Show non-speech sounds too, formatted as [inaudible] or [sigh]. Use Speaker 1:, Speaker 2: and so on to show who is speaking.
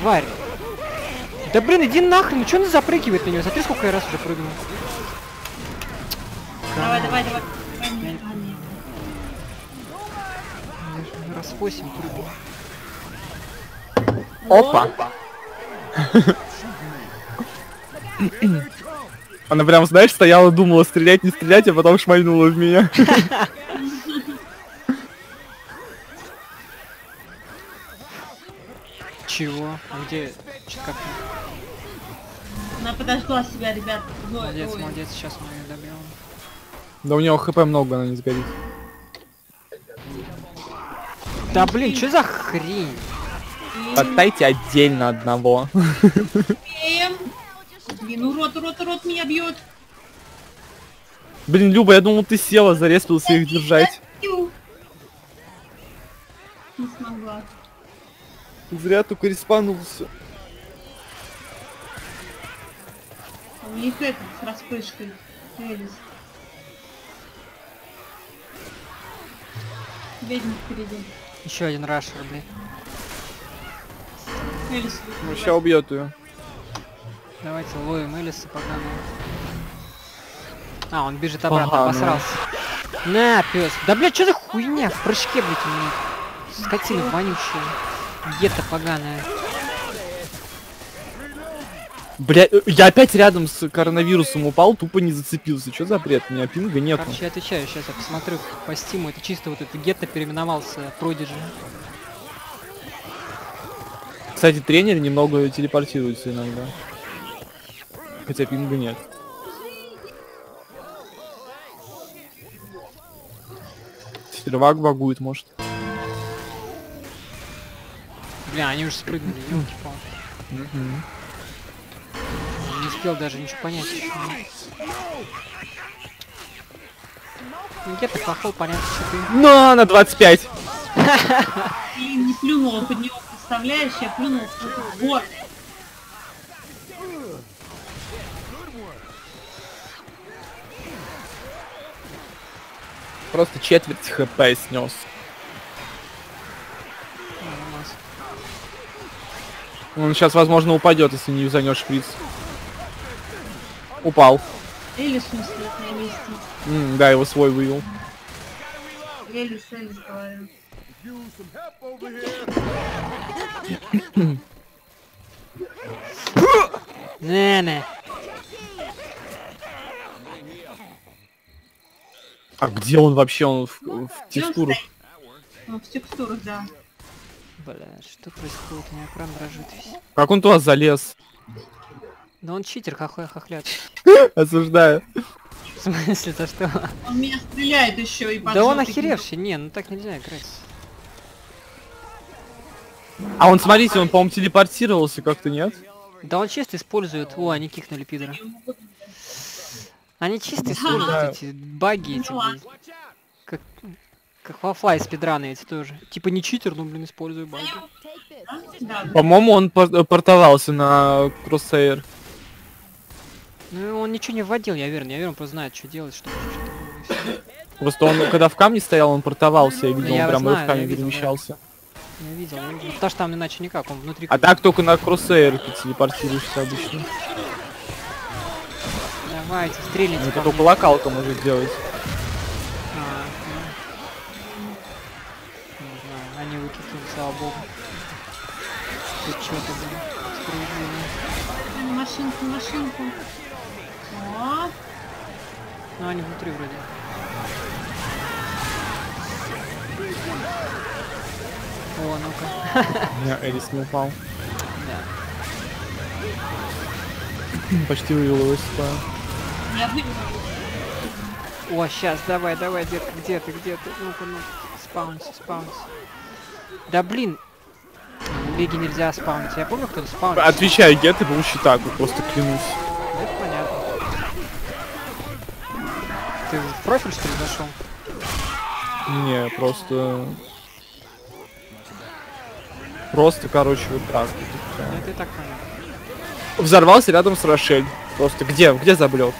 Speaker 1: тварь. Да блин, иди нахрен, ну что он запрыгивает на него? Смотри, сколько я раз уже прыгнул.
Speaker 2: Давай, давай, давай.
Speaker 1: Я раз 8 прыгнул.
Speaker 3: Опа. Она прям, знаешь, стояла, думала, стрелять, не стрелять, а потом шмальнула в меня. [laughs]
Speaker 1: Чего? А где? Как
Speaker 2: Она подожгла себя, ребят. Ой,
Speaker 1: Молодец,
Speaker 2: ой.
Speaker 1: молодец, сейчас мы ее добьем.
Speaker 3: Да у него хп много, она не сгорит.
Speaker 1: Да блин, что за хрень?
Speaker 3: Отдайте отдельно одного.
Speaker 2: Блин, урод, урод, урод меня бьет.
Speaker 3: Блин, Люба, я думал, ты села, зареспился их держать.
Speaker 2: Не смогла.
Speaker 3: Зря только респанулся.
Speaker 2: У них этот с распышкой. Элис. Ведьма впереди.
Speaker 1: Еще один рашер, блин.
Speaker 2: Элис.
Speaker 3: Ну, сейчас убьет ее.
Speaker 1: Давайте ловим Элиса поганого. А, он бежит обратно,
Speaker 3: Поганого.
Speaker 1: обосрался. На, пес. Да блядь, что за хуйня в прыжке, блядь, у меня? Скотина вонючая. Гетто поганая.
Speaker 3: Бля, э, я опять рядом с коронавирусом упал, тупо не зацепился. Что за бред? У меня пинга нету.
Speaker 1: Короче, я отвечаю, сейчас я посмотрю по стиму, это чисто вот это гетто переименовался Продиджи.
Speaker 3: Кстати, тренер немного телепортируется иногда. Хотя пинга нет. Сервак багует, может.
Speaker 1: Бля, они уже спрыгнули, ёлки палки Не успел даже ничего понять еще. Ну, хохол, понятно, что ты.
Speaker 3: На, на 25.
Speaker 2: Блин, не плюнула под него, представляешь? Я плюнула в год.
Speaker 3: Просто четверть хп снес. Он сейчас, возможно, упадет, если не юзанешь шприц. Упал.
Speaker 2: Элис, на месте.
Speaker 3: М, да, его свой вывел.
Speaker 2: Элис, Элис, говорю.
Speaker 1: Не-не.
Speaker 3: А где он вообще? Он в, в текстурах.
Speaker 2: Ну, в текстурах, да.
Speaker 1: Бля, что происходит? У меня экран дрожит весь.
Speaker 3: Как он туда залез?
Speaker 1: Да он читер, хохля хохлят. [laughs]
Speaker 3: Осуждаю.
Speaker 1: В смысле, то что?
Speaker 2: Он меня стреляет еще и
Speaker 1: Да он охеревший, не, ну так нельзя играть.
Speaker 3: А он, смотрите, он, по-моему, телепортировался как-то, нет?
Speaker 1: Да он чисто использует... О, они кикнули пидора. Они чисто используют эти баги эти. Как, как флай спидраны эти тоже. Типа не читер, но, блин, использую баги.
Speaker 3: По-моему, он пор- портовался на Кроссейр.
Speaker 1: Ну, он ничего не вводил, я уверен. Я уверен, он просто знает, что делать, всё.
Speaker 3: Просто он, когда в камне стоял, он портовался, я видел,
Speaker 1: я
Speaker 3: он прям
Speaker 1: знаю,
Speaker 3: в камне перемещался.
Speaker 1: Я видел, я видел. Потому что там иначе никак, он внутри...
Speaker 3: А так только на Кроссейр ты телепортируешься обычно.
Speaker 1: Давайте, стрелите
Speaker 3: Ну, только локалка может сделать.
Speaker 1: Богу. Тут что-то, блин, справедливо.
Speaker 2: На машинку, машинку. О,
Speaker 1: Ну, они внутри вроде. О, ну-ка.
Speaker 3: Не, Элис не упал.
Speaker 1: Да. [clears throat]
Speaker 3: Почти вывел его из.
Speaker 1: О, сейчас, давай, давай, детка, где ты, где ты? Ну-ка, ну спаунси, спаунси. Да блин, в лиге нельзя спаунить. Я помню, кто-то спаунит.
Speaker 3: Отвечаю, гет и был щитак, вот просто клянусь.
Speaker 1: Да, это понятно. Ты в профиль что ли зашел?
Speaker 3: Не, просто... Просто, короче, вот так.
Speaker 1: Ну это и так понятно.
Speaker 3: Взорвался рядом с Рошель. Просто где? Где заблев?